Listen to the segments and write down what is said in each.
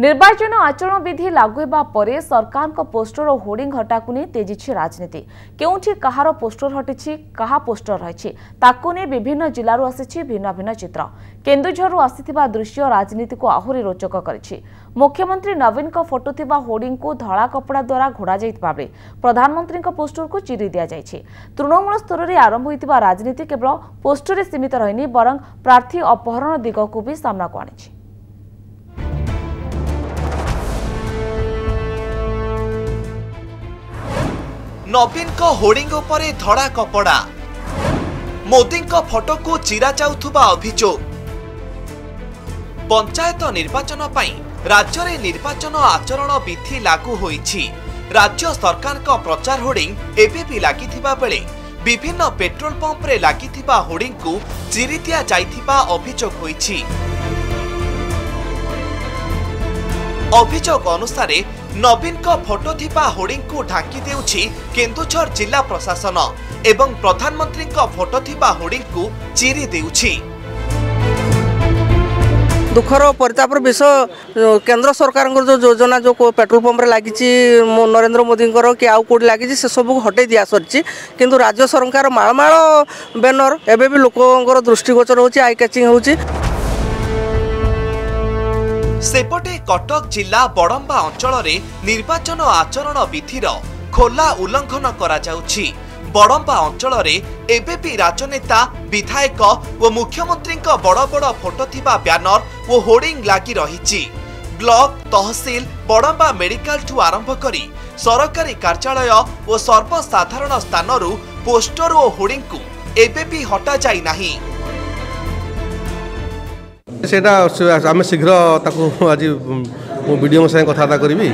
ନିର୍ବାଚନ ଆଚରଣ ବିଧି ଲାଗୁ ହେବା ପରେ ସରକାରଙ୍କ ପୋଷ୍ଟର ଓ ହୋର୍ଡିଂ ହଟାକୁ ନେଇ ତେଜିଛି ରାଜନୀତି କେଉଁଠି କାହାର ପୋଷ୍ଟର ହଟିଛି କାହା ପୋଷ୍ଟର ରହିଛି ତାକୁ ନେଇ ବିଭିନ୍ନ ଜିଲ୍ଲାରୁ ଆସିଛି ଭିନ୍ନ ଭିନ୍ନ ଚିତ୍ର କେନ୍ଦୁଝରରୁ ଆସିଥିବା ଦୃଶ୍ୟ ରାଜନୀତିକୁ ଆହୁରି ରୋଚକ କରିଛି। ମୁଖ୍ୟମନ୍ତ୍ରୀ ନବୀନଙ୍କ ଫଟୋ ଥିବା ହୋର୍ଡିଂକୁ ଧଳା କପଡ଼ା ଦ୍ୱାରା ଘୋଡ଼ାଯାଇଥିବା ବେଳେ ପ୍ରଧାନମନ୍ତ୍ରୀଙ୍କ ପୋଷ୍ଟରକୁ ଚିରି ଦିଆଯାଇଛି। ତୃଣମୂଳ ସ୍ତରରେ ଆରମ୍ଭ ହୋଇଥିବା ରାଜନୀତି କେବଳ ପୋଷ୍ଟରରେ ସୀମିତ ରହିନି ବରଂ ପ୍ରାର୍ଥୀ ଅପହରଣ ଦିଗକୁ ବି ସାମ୍ନାକୁ ଆଣିଛି। ନବୀନଙ୍କ ହୋର୍ଡିଂ ଉପରେ ଧଳା କପଡ଼ା। ମୋଦିଙ୍କ ଫଟୋକୁ ଚିରା ଯାଉଥିବା ଅଭିଯୋଗ। ପଞ୍ଚାୟତ ନିର୍ବାଚନ ପାଇଁ ରାଜ୍ୟରେ ନିର୍ବାଚନ ଆଚରଣ ବିଧି ଲାଗୁ ହୋଇଛି। ରାଜ୍ୟ ସରକାରଙ୍କ ପ୍ରଚାର ହୋର୍ଡିଂ ଏବେ ବି ଲାଗିଥିବା ବେଳେ ବିଭିନ୍ନ ପେଟ୍ରୋଲ ପମ୍ପରେ ଲାଗିଥିବା ହୋର୍ଡିଂକୁ ଚିରି ଦିଆଯାଇଥିବା ଅଭିଯୋଗ ହୋଇଛି। ଅଭିଯୋଗ ଅନୁସାରେ ନବୀନଙ୍କ ଫଟୋ ଥିବା ହୋର୍ଡିଂକୁ ଢାଙ୍କି ଦେଉଛି କେନ୍ଦୁଝର ଜିଲ୍ଲା ପ୍ରଶାସନ ଏବଂ ପ୍ରଧାନମନ୍ତ୍ରୀଙ୍କ ଫଟୋ ଥିବା ହୋର୍ଡିଂକୁ ଚିରି ଦେଉଛି। ଦୁଃଖର ପରିତାପର ବିଷୟ କେନ୍ଦ୍ର ସରକାରଙ୍କର ଯେଉଁ ଯୋଜନା ଯେଉଁ ପେଟ୍ରୋଲ ପମ୍ପରେ ଲାଗିଛି ନରେନ୍ଦ୍ର ମୋଦିଙ୍କର କି ଆଉ କେଉଁଠି ଲାଗିଛି ସେସବୁକୁ ହଟେଇ ଦିଆସରିଛି କିନ୍ତୁ ରାଜ୍ୟ ସରକାର ମାଳମାଳ ବ୍ୟାନର ଏବେ ବି ଲୋକଙ୍କର ଦୃଷ୍ଟିଗୋଚର ହେଉଛି ଆଇ କ୍ୟାଚିଂ ହେଉଛି। ସେପଟେ କଟକ ଜିଲ୍ଲା ବଡମ୍ବା ଅଞ୍ଚଳରେ ନିର୍ବାଚନ ଆଚରଣ ବିଧିର ଖୋଲା ଉଲ୍ଲଂଘନ କରାଯାଉଛି। ବଡମ୍ବା ଅଞ୍ଚଳରେ ଏବେ ବି ରାଜନେତା ବିଧାୟକ ଓ ମୁଖ୍ୟମନ୍ତ୍ରୀଙ୍କ ବଡ଼ ବଡ଼ ଫଟୋ ଥିବା ବ୍ୟାନର ଓ ହୋର୍ଡିଂ ଲାଗି ରହିଛି। ବ୍ଲକ ତହସିଲ ବଡମ୍ବା ମେଡିକାଲଠୁ ଆରମ୍ଭ କରି ସରକାରୀ କାର୍ଯ୍ୟାଳୟ ଓ ସର୍ବସାଧାରଣ ସ୍ଥାନରୁ ପୋଷ୍ଟର ଓ ହୋର୍ଡିଂକୁ ଏବେ ବି ହଟାଯାଇ ନାହିଁ। ସେଇଟା ଆମେ ଶୀଘ୍ର ତାକୁ ଆଜି ମୁଁ ବିଡ଼ିଓଙ୍କ ସାଙ୍ଗେ କଥାବାର୍ତ୍ତା କରିବି।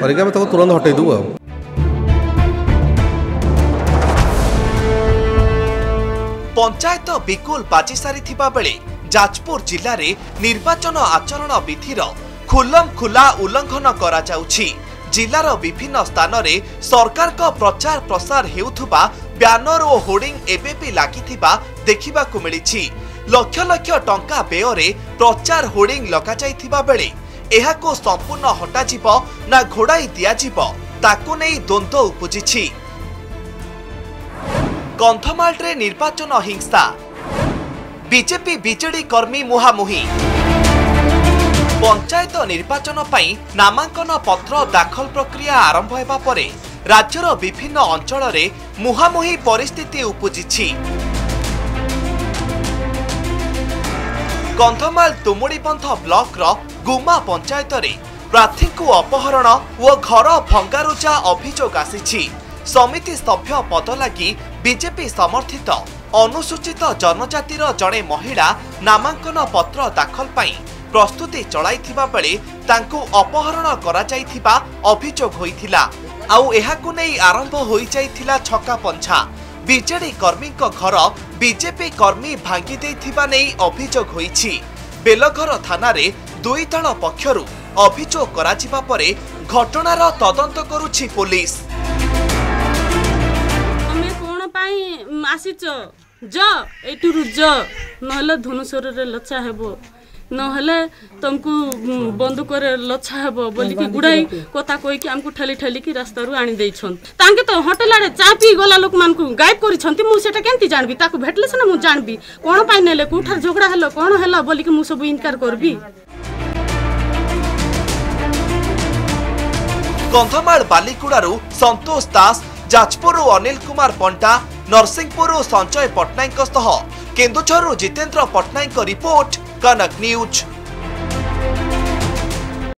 କରିକି ଆମେ ତାକୁ ତୁରନ୍ତ ହଟେଇ ଦେବୁ ଆଉ। ପଞ୍ଚାୟତ ବିକୁଲ ବାଜି ସାରିଥିବା ବେଳେ ଯାଜପୁର ଜିଲ୍ଲାରେ ନିର୍ବାଚନ ଆଚରଣ ବିଧିର ଖୁଲମ ଖୁଲା ଉଲ୍ଲଂଘନ କରାଯାଉଛି। ଜିଲ୍ଲାର ବିଭିନ୍ନ ସ୍ଥାନରେ ସରକାରଙ୍କ ପ୍ରଚାର ପ୍ରସାର ହେଉଥିବା ବ୍ୟାନର ଓ ହୋର୍ଡିଂ ଏବେ ବି ଲାଗିଥିବା ଦେଖିବାକୁ ମିଳିଛି। ଲକ୍ଷ ଲକ୍ଷ ଟଙ୍କା ବ୍ୟୟରେ ପ୍ରଚାର ହୋର୍ଡିଂ ଲଗାଯାଇଥିବା ବେଳେ ଏହାକୁ ସମ୍ପୂର୍ଣ୍ଣ ହଟାଯିବ ନା ଘୋଡ଼ାଇ ଦିଆଯିବ ତାକୁ ନେଇ ଦ୍ୱନ୍ଦ୍ୱ ଉପୁଜିଛି। କନ୍ଧମାଳରେ ନିର୍ବାଚନ ହିଂସା। ବିଜେପି ବିଜେଡି କର୍ମୀ ମୁହାଁମୁହିଁ। ପଞ୍ଚାୟତ ନିର୍ବାଚନ ପାଇଁ ନାମାଙ୍କନ ପତ୍ର ଦାଖଲ ପ୍ରକ୍ରିୟା ଆରମ୍ଭ ହେବା ପରେ ରାଜ୍ୟର ବିଭିନ୍ନ ଅଞ୍ଚଳରେ ମୁହାଁମୁହିଁ ପରିସ୍ଥିତି ଉପୁଜିଛି। କନ୍ଧମାଳ ତୁମୁଡ଼ିବନ୍ଧ ବ୍ଲକର ଗୁମା ପଞ୍ଚାୟତରେ ପ୍ରାର୍ଥୀଙ୍କୁ ଅପହରଣ ଓ ଘର ଭଙ୍ଗାରୁଜା ଅଭିଯୋଗ ଆସିଛି। ସମିତି ସଭ୍ୟ ପଦ ଲାଗି ବିଜେପି ସମର୍ଥିତ ଅନୁସୂଚିତ ଜନଜାତିର ଜଣେ ମହିଳା ନାମାଙ୍କନ ପତ୍ର ଦାଖଲ ପାଇଁ ପ୍ରସ୍ତୁତି ଚଳାଇଥିବା ବେଳେ ତାଙ୍କୁ ଅପହରଣ କରାଯାଇଥିବା ଅଭିଯୋଗ ହୋଇଥିଲା। ଆଉ ଏହାକୁ ନେଇ ଆରମ୍ଭ ହୋଇଯାଇଥିଲା ଛକାପଞ୍ଝା ବିଜେଡି କର୍ମୀଙ୍କ ଘର ବିଜେପି କର୍ମୀ ଭାଙ୍ଗି ଦେଇଥିବା ନେଇ ଅଭିଯୋଗ ହୋଇଛି। ବେଲଘର ଥାନାରେ ଦୁଇ ଦଳ ପକ୍ଷରୁ ଅଭିଯୋଗ କରାଯିବା ପରେ ଘଟଣାର ତଦନ୍ତ କରୁଛି ପୋଲିସ। ଆସିଛ? ଯ ଏଇଠୁରୁ ଯ ନହେଲେ ଧନୁଶ୍ୱରରେ ଲଛା ହେବ। ନହେଲେ ତମକୁ ବନ୍ଧୁକରେ ଲଛା ହେବ ବୋଲିକି ଗୁଡ଼ାଇ କଥା କହିକି ଆମକୁ ଠେଲି ଠେଲିକି ରାସ୍ତାରୁ ଆଣି ଦେଇଛନ୍ତି ତାଙ୍କେ ତ ହୋଟେଲ ଆଡ଼େ ଚା ପିଇ ଗଲା ଲୋକମାନଙ୍କୁ ଗାଇବ କରିଛନ୍ତି ମୁଁ ସେଟା କେମିତି ଜାଣିବି ତାକୁ ଭେଟିଲେ ସିନା ମୁଁ ଜାଣିବି କ'ଣ ପାଇଁ ନେଲେ କୋଉଠାରେ ଝଗଡ଼ା ହେଲା କ'ଣ ହେଲା ବୋଲିକି ମୁଁ ସବୁ ଇନକାର କରିବି କନ୍ଧମାଳ ବାଲିକୁଡ଼ାରୁ ସନ୍ତୋଷ ଦାସ ଯାଜପୁରରୁ ଅନିଲ କୁମାର ପଣ୍ଟା ନରସିଂହପୁରରୁ ସଞ୍ଜୟ ପଟ୍ଟନାୟକଙ୍କ ସହ କେନ୍ଦୁଝରରୁ ଜିତେନ୍ଦ୍ର ପଟ୍ଟନାୟକଙ୍କ ରିପୋର୍ଟ का नकनी